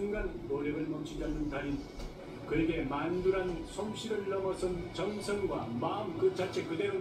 순간 노력을 멈추지 않는 달인 그에게 만두란 솜씨를 넘어선 정성과 마음 그 자체 그대로